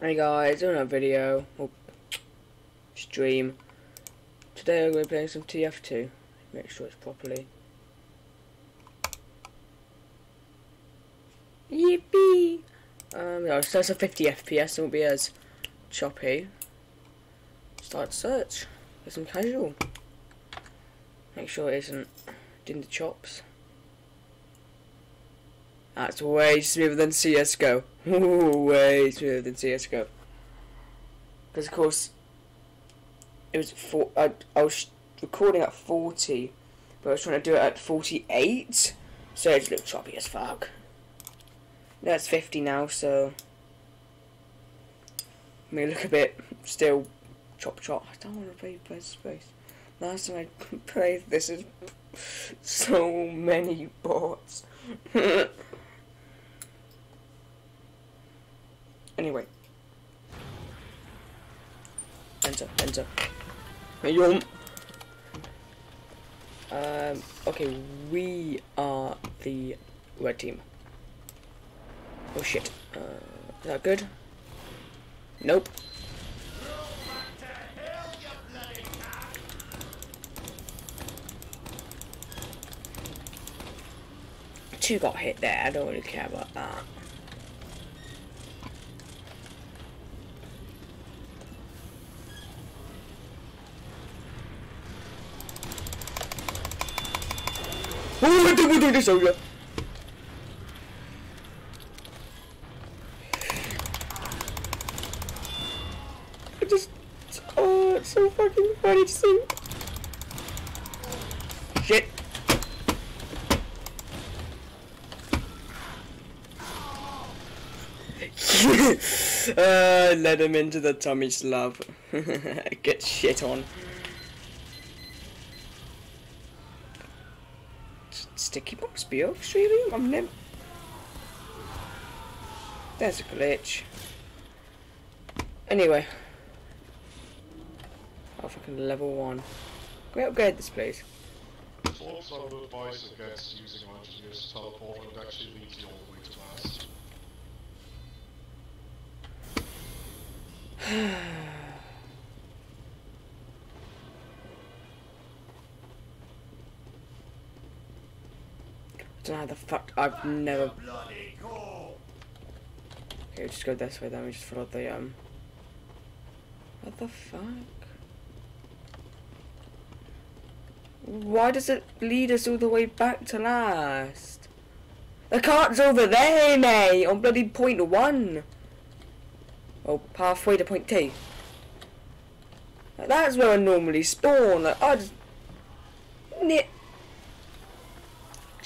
Hey guys, doing a video, or stream. Today we're going to be playing some TF2. Make sure it's properly. Yippee! Um, no, so that's a 50 FPS, it won't be as choppy. Start search. Get some casual. Make sure it isn't in the chops. That's way smoother than CSGO. Way smoother than CSGO. Because of course, it was four. I, I was recording at 40, but I was trying to do it at 48, so it looked choppy as fuck. That's 50 now, so I may look a bit still chop chop. I don't want to play Dead Space. Last time I played this is so many bots. Anyway. Enter, enter. Yum. Um, okay, we are the red team. Oh shit. Uh, is that good? Nope. Two got hit there, I don't really care about that. Oh, think we're doing this over. I just, oh, it's so fucking funny to see. Shit. uh, let him into the tummy slab. Get shit on. Sticky box streaming? I'm never. There's a glitch. Anyway. Oh, fucking level one. Can we upgrade this, please? Forms I would advise against using engineer's teleport actually leads you all the way to last. I don't know how the fuck. I've never. Okay, we just go this way then. We just follow the um. What the fuck? Why does it lead us all the way back to last? The cart's over there, mate, on bloody point one. Oh, halfway to point two. Like, that's where I normally spawn. Like, I just.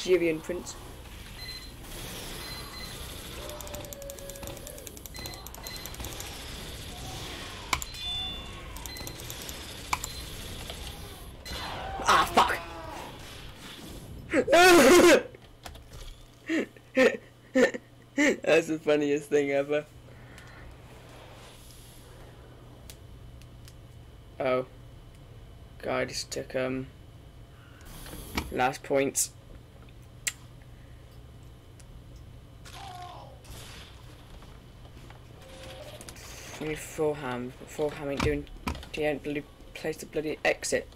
Jivian Prince. Ah, fuck! That's the funniest thing ever. Oh. God, I just took, um, last points. Need Fulham. Fulham ain't doing. He ain't bloody place the bloody exit.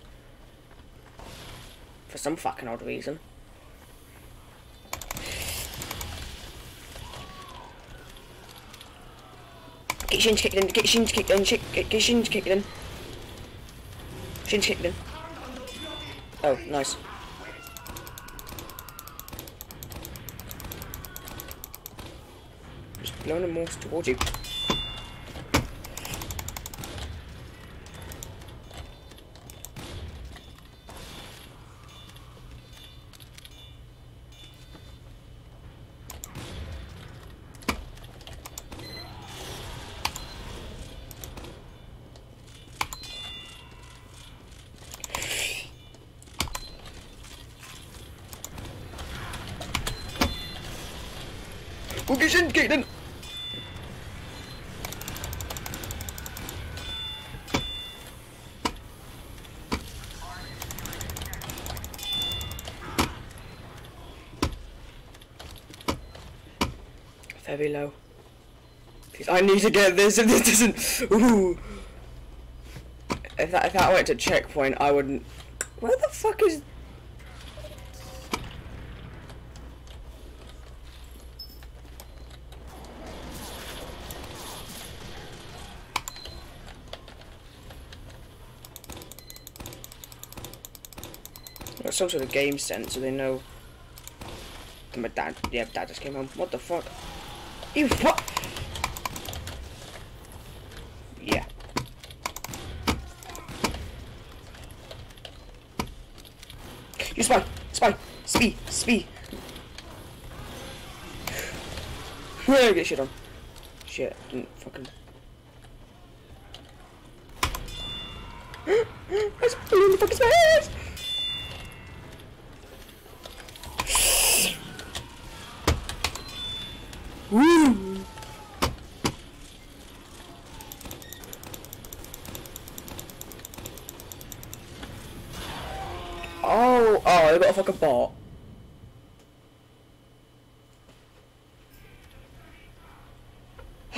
For some fucking odd reason. Get Shin's kicked in, get Shin's kicked in, get, get Shin's kicked in. Shin's kicked in. Oh, nice. Just blowing him more towards you. Go get Shin, Caitlin! Very low. I need to get this. If this doesn't, ooh. If that if that went to checkpoint, I wouldn't. Where the fuck is? Some sort of game sense, so they know. My dad, yeah, dad just came home. What the fuck? You what? Yeah. You spy, spy, spee, spee. Get shit on. Shit, didn't fucking. Balloon in the fucking space! Oh, I got a fucking bot.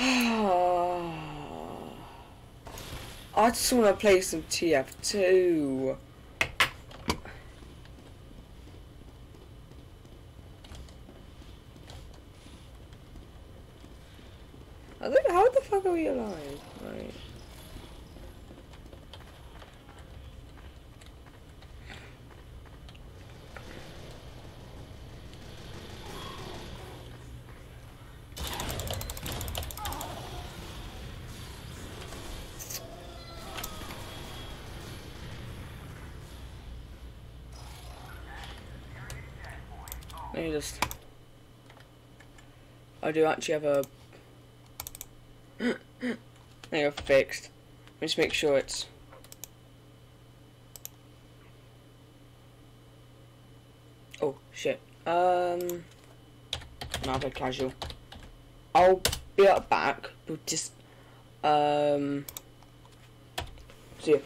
I just want to play some TF2. I think, how the fuck are we alive? Right. Let me just. I do actually have a. There you go, fixed. Let me just make sure it's. Oh shit. Um. No, I've casual. I'll be right back, but just. Um. See you.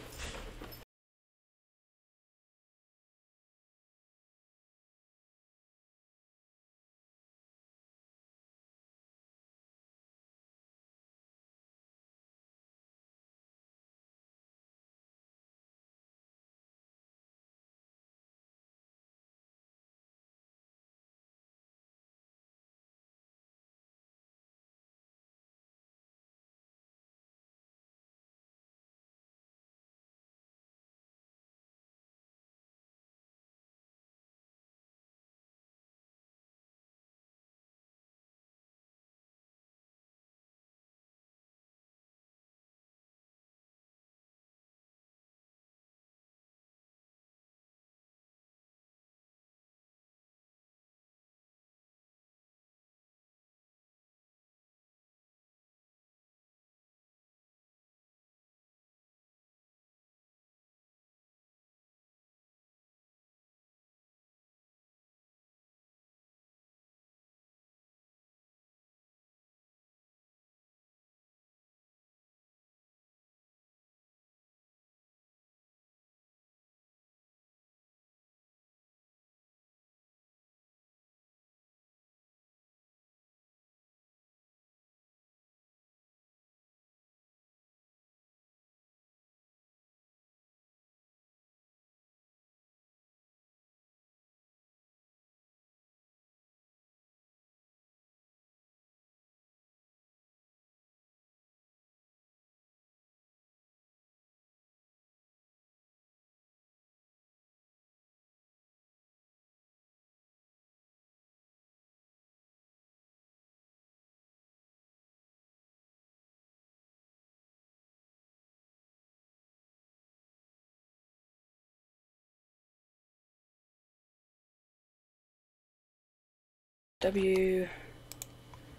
W.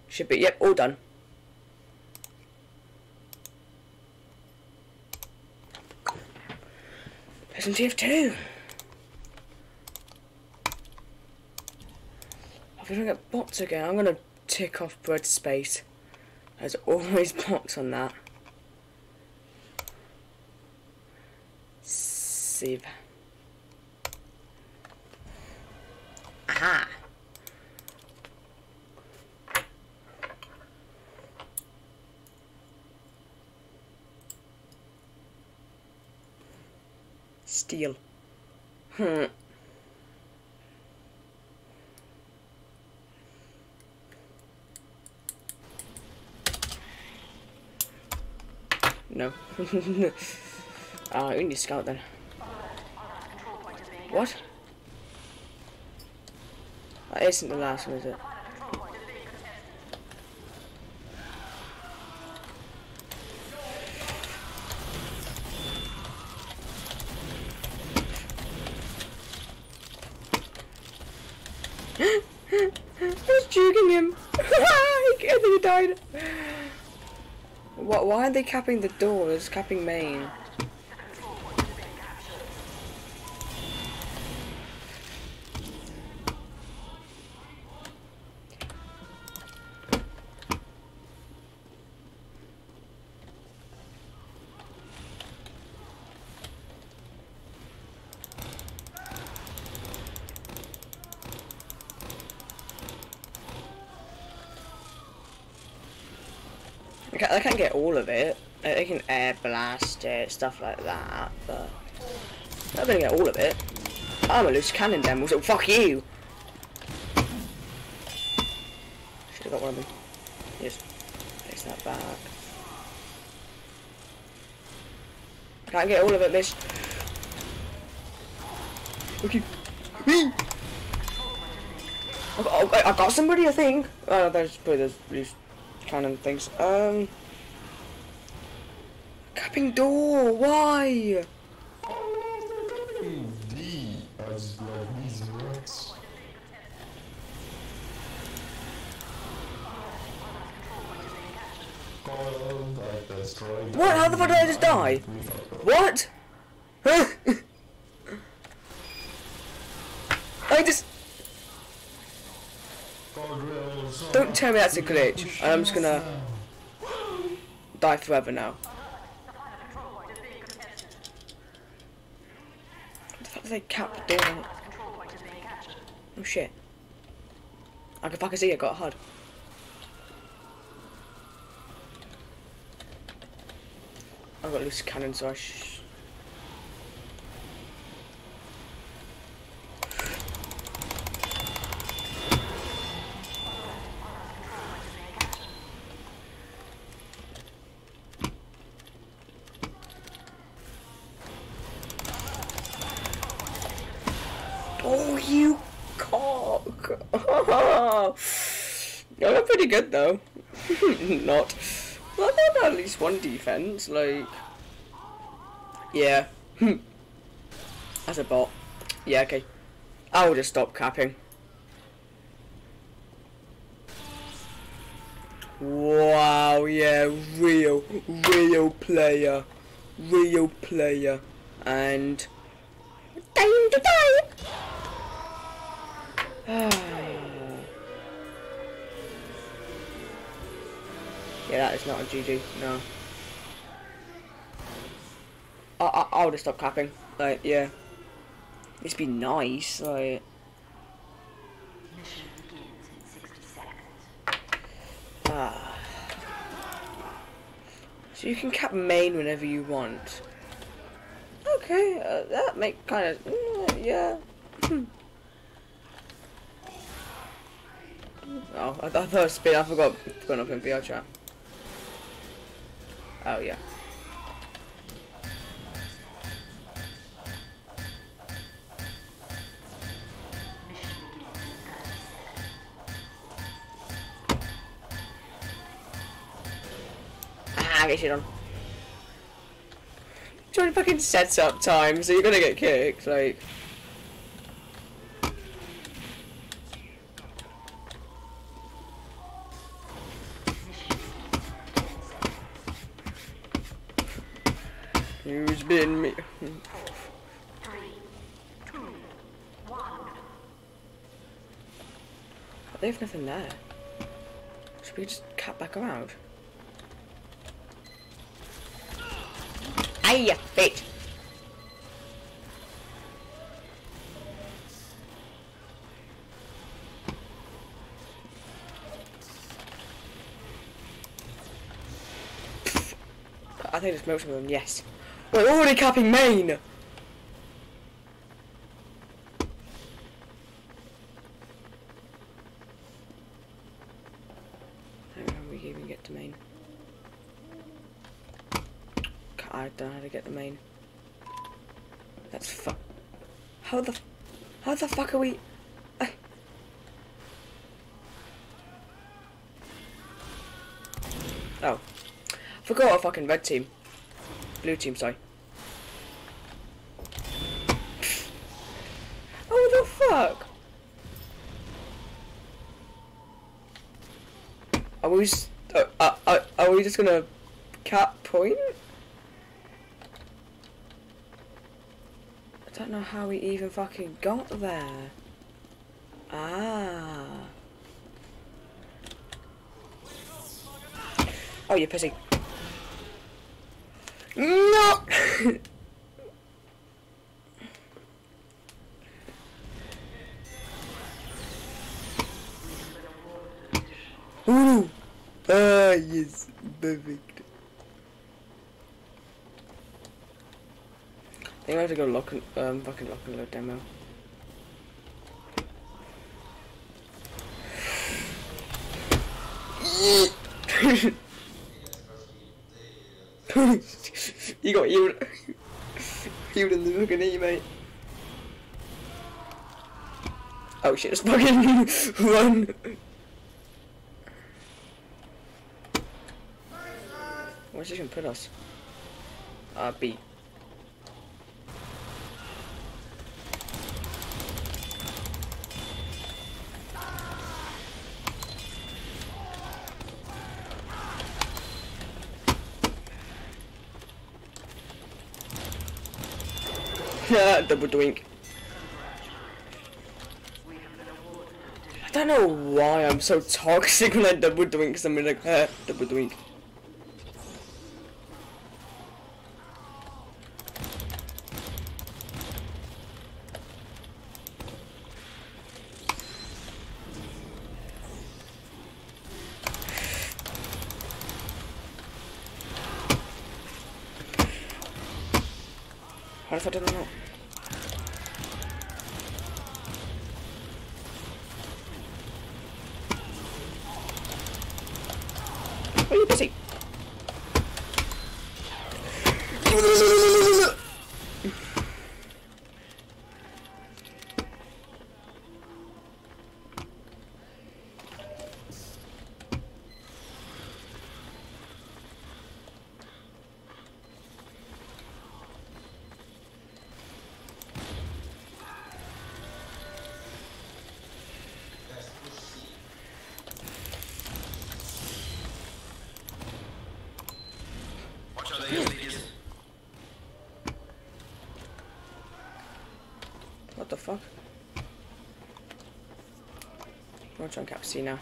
Should be, yep, all done. Some TF2. If we don't get bots again, I'm gonna tick off bread space. There's always bots on that. Sieve. Hmm. No. Ah, we need to scout then. What? That isn't the last one, is it? I was juking him. I think he died. What? Why are they capping the door? It's capping main. I can't, I can't get all of it. Like, They can air blast it, stuff like that, but I'm gonna get all of it. I'm a loose cannon then, so fuck you! Should've got one of them. Just place that back. Can't get all of it, miss. Okay. Whee! I got, oh, I I got somebody, I think. Oh, there's probably those loose cannon things. Um, capping door. Why? What? How the fuck did I just die? What? Huh? I just don't tell me that's a glitch. I'm just gonna die forever now. The fuck did they cap the door? Oh shit! I can fucking see it got a HUD. I've got loose cannon, so I sh Oh, you cock! You're not pretty good though. not. Well, I got at least one defense. Like, yeah. As a bot. Yeah, okay. I'll just stop capping. Wow, yeah, real, real player, real player, and time to die. yeah, that is not a GG. No. I, I I'll just stop capping. Like, yeah. It's been nice. Like. Mission begins in 60 seconds. Ah. So you can cap main whenever you want. Okay, uh, that make kind of mm, yeah. oh, I, I thought it was spin. I forgot to up in VR chat. Oh yeah. Mission begins in 30 seconds. Ah, get shit on. To fucking sets up time, so you're gonna get kicked. Like. Who's been me? Three, two, one. Have nothing there. Should we just cut back around? Aye, bitch! I think just most of them, yes. We're already capping main! we can even get to main. Know how to get the main. That's fu- How the... How the fuck are we... I- Oh. Forgot our fucking red team. Blue team, sorry. Oh, the fuck? Are we, s- uh, uh, uh, are we just gonna cap point? Don't know how we even fucking got there. Ah. Oh, you're pissing. No! Ooh! Ah, yes, perfect. I think I have to go lock and, um, fucking lock and load demo. you got you. You in the fucking knee, mate. Oh shit, it's fucking run. Where's he gonna put us? Uh, B. Double doink. I don't know why I'm so toxic when I double doink I'm like, uh, double doink. I don't know? Are you busy? Watch out, they is. What the fuck? Watch on cap now.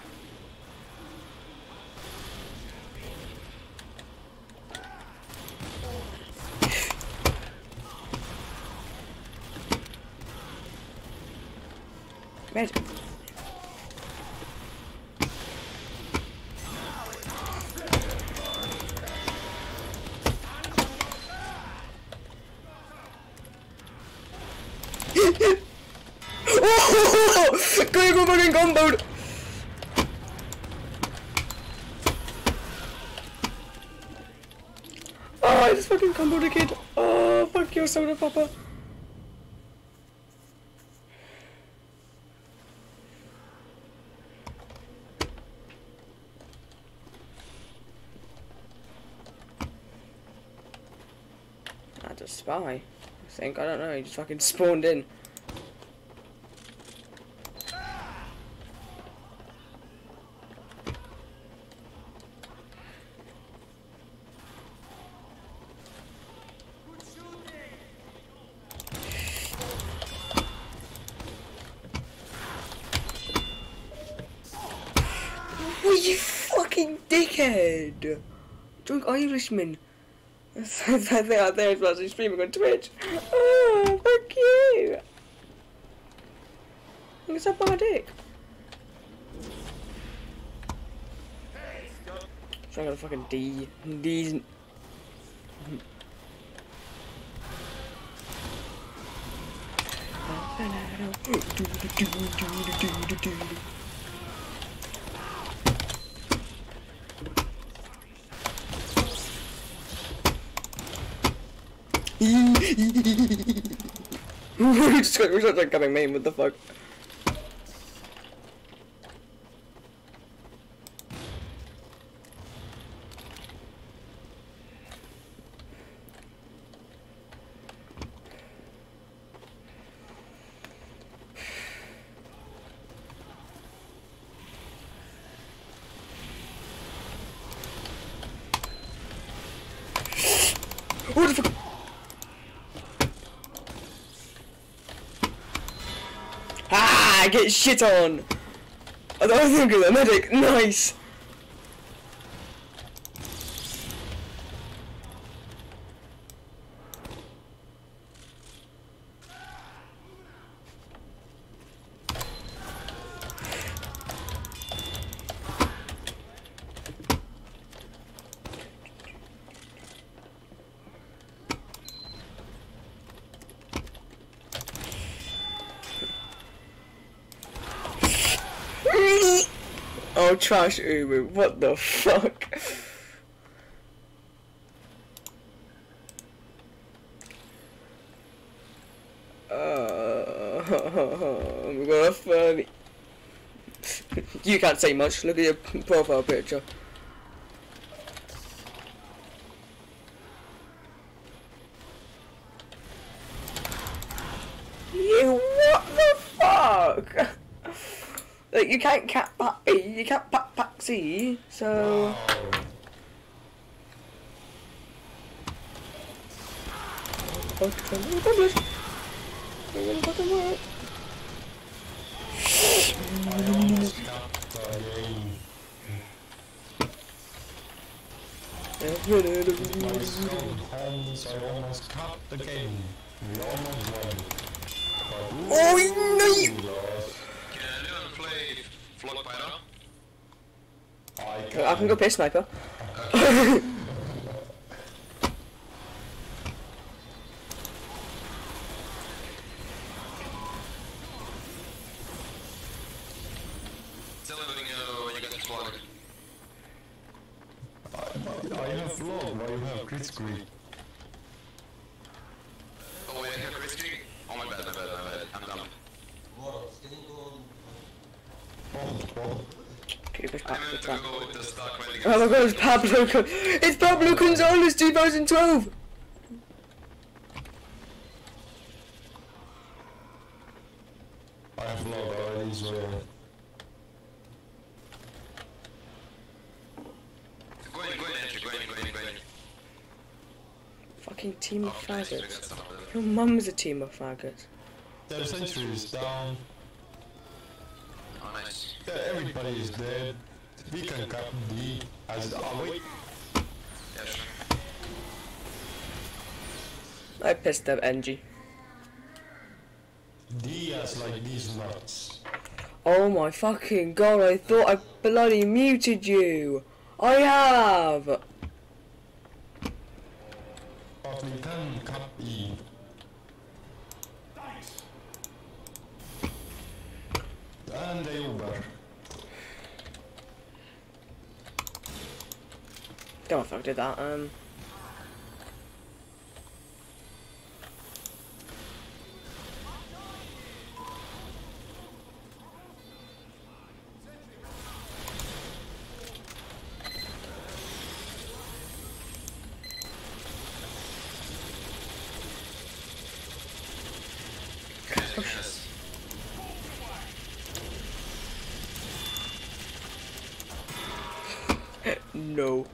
Comboed kid. Oh, fuck your Soda Popper. That's a spy. I think. I don't know. He just fucking spawned in. Oh, you fucking dickhead! Drunk Irishman. That thing out there is actually streaming on Twitch. Oh, fuck you! You can suck my dick. So I got a fucking D. D's. Mm-hmm. we we're just like coming main, what the fuck? What the fuck? Ah, get shit on! I don't think of the medic, nice! Oh, trash Uber, what the fuck? Uh, I'm gonna funny. you can't say much, look at your profile picture. You, what the fuck? Like you can't cap pa- you can't pack paxi, so publish. We're gonna fucking work. I almost got the game. My strong hands, I almost cut the game. We almost won. Oh no! You- lost. Can anyone play Phlog Pyro? I can. Go play sniper. Tell me when you, when you get Phlog. I, I have Phlog, why you have crit screen? Oh wait, I have Chris King? Oh my bad, my bad, my bad. I'm dumb. Oh, oh. Okay, push I back, meant push to back. go with the stock when Oh my god, it's Pablo. Con- it's Pablo Gonzalez 2012. I have. Fucking team of Oh, nice, we got faggots. some of them. Your mum's a team of faggots. Their sentry is down. Oh, nice. Yeah, everybody is dead. We can cut D as. Yeah. I pissed up Engie. D has like these nuts. Oh my fucking god, I thought I bloody muted you. I have. But we can cut E. And they Uber. Don't know if I did that. Um. Yes. No.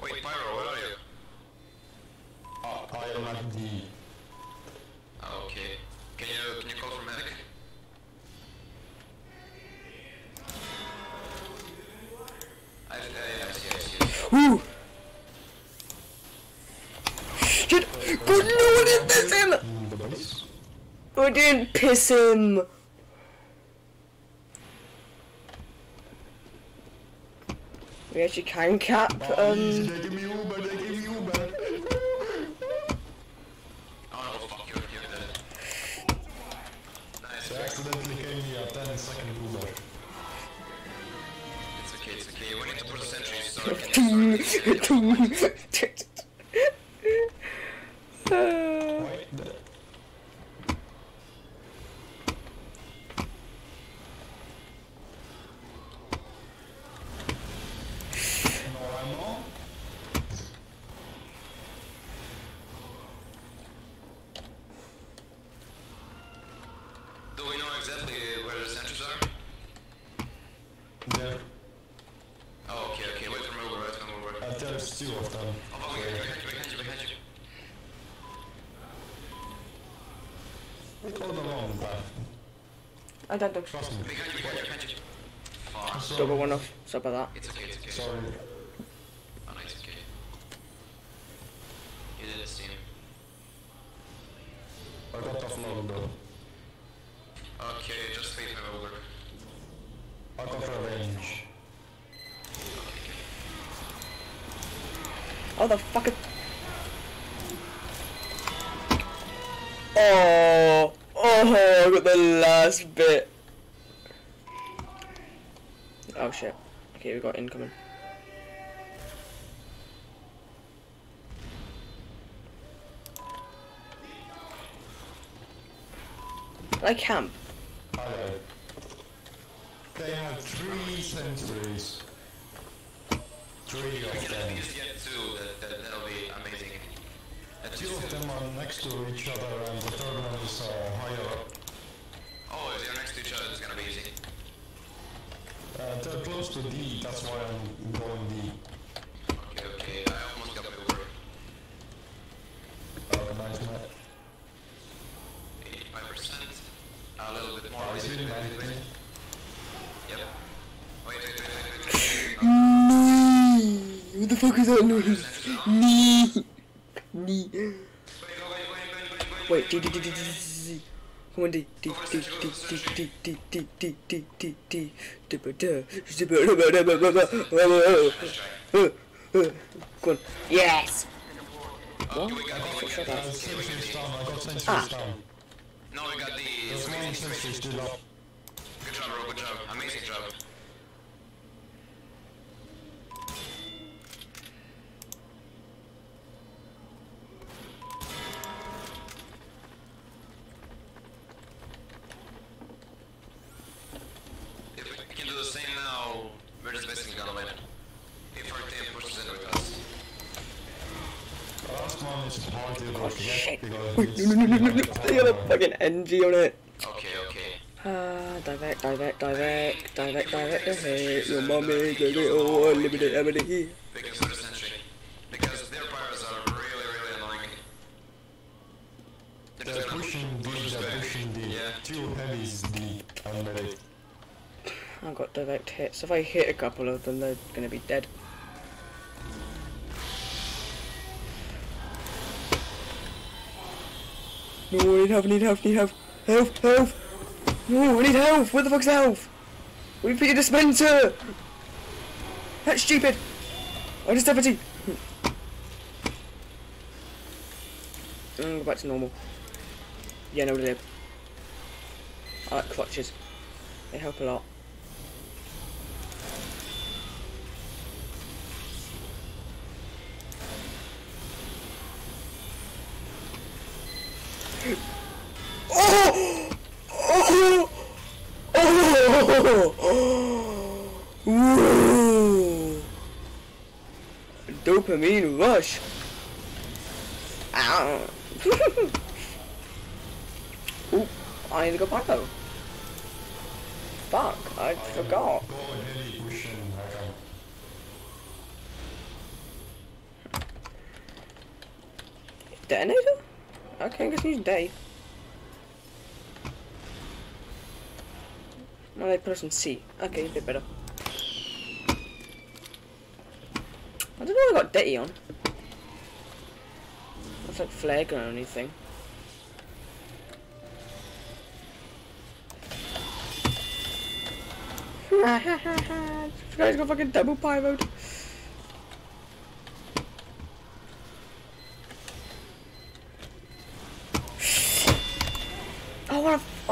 Wait, Pyro, where are you? Uh, I am at D. Oh, okay. Can you, can you call for medic? I, I, I see, I see. I see. Woo! Shit! God, no, I didn't piss him! In the base. I didn't piss him! We actually can cap, Oh, um... I don't do. Double one off. Stop at that. It's okay, it's okay. Sorry. Okay, we got incoming. I camp. Highlight. They have three sentries. Three of If them. you just get two, that, that, that'll be amazing. Two of them are next to each other and the third one is uh, higher up. Uh, they're close to D, that's why I'm going D. Okay, okay. I almost got over. Organize my... 85%. A little bit more. I Wait, see wait, wait, wait, anything. wait. Yep. Wait, wait, wait, wait, wait. wait. Uh, What the fuck is that noise? Nee. Nee. wait, go, wait, wait, wait, wait, wait, Wait, D D D D D. D D D D D D D. Uh, uh, Go on. Yes. Okay, we got D, we Shut got up. Uh, sentries down, I got sentries Ah. No, we got D. There's It's one amazing, sentry amazing. still up. Good job, bro, good job. Amazing job. Fucking Engie on it. Okay, okay. Ah, direct, direct, direct, direct, direct, direct. Your mommy, get it all, limited, limited. Because of the sentry. Because their pyros are really, really annoying. They're They're just gonna pushing D, push they're back. pushing D. Yeah. Two heavies D and medic. I got direct hits. If I hit a couple of them, they're gonna be dead. No, I need help, I need help, I need help. Help, help! No, I need help! Where the fuck's the health? We put your dispenser! That's stupid! I just tea. Mm, go back to normal. Yeah, no, they. I like clutches. They help a lot. Detonator? Okay, I guess use day. Well, they put us on C. Okay, a bit better. I don't know I got Detty on. That's like flare gun or anything. this guy's got fucking double pyroed. Oh, what a. F-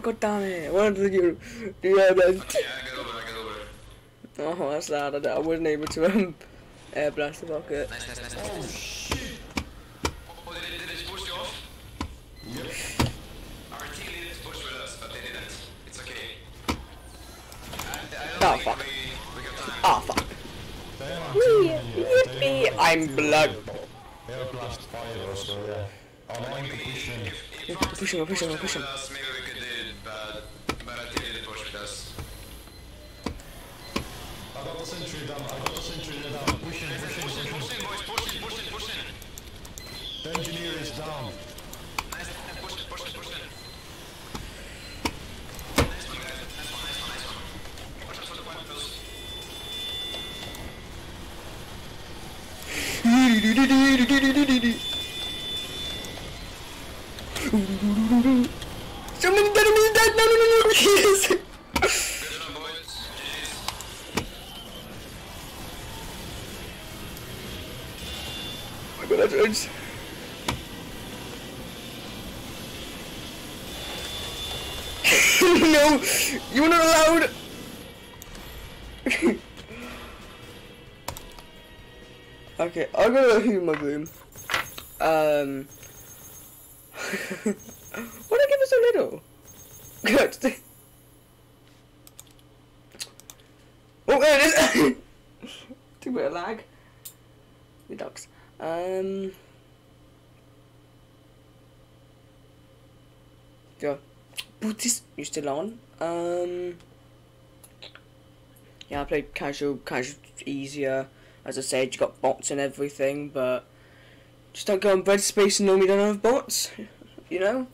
oh, god damn it. What did you. Yeah, man. Yeah, I got over, I got over. Oh, that's sad. I, wasn't able to um, air blast the rocket. Nice, nice, nice. Oh shit! Oh, did did it push you off? Yep. Our team needed to push with us, but they didn't. It's okay. I, I Oh, fuck. we, we got. Ah, fuck. They are Whee! too many, Yippee! I'm blood. many. Air blast fire, so yeah. I'm going to push in. If, if Yeah, our push team him, push him, push him. Do team didn't push with us. I got the sentry down, I got the sentry down. Push in, push in, Push in, push push in, boys, push in, push in, push in. The engineer is down. Nice, nice, push in, push in, push in. Nice one, guys. Nice one, nice one, nice one. Watch out for the weapons. Someone Um. Why I give it so little? Good. oh, there it is! Too bit of lag. The dogs. Um. Yeah. Booties, you still on? Um. Yeah, I played casual. Casual easier. As I said, you got bots and everything, but just don't go on bread space and normally don't have bots. You know.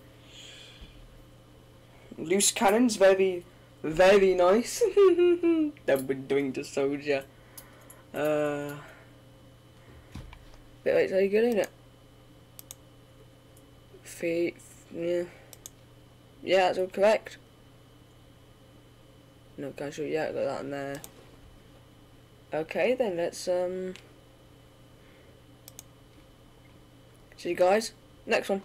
Loose cannons, very, very nice. that we're doing to soldier. Uh. Bit like how you good in it. Feet, yeah. Yeah, that's all correct. No casual, yeah, got that in there. Okay, then let's um. See you guys next one.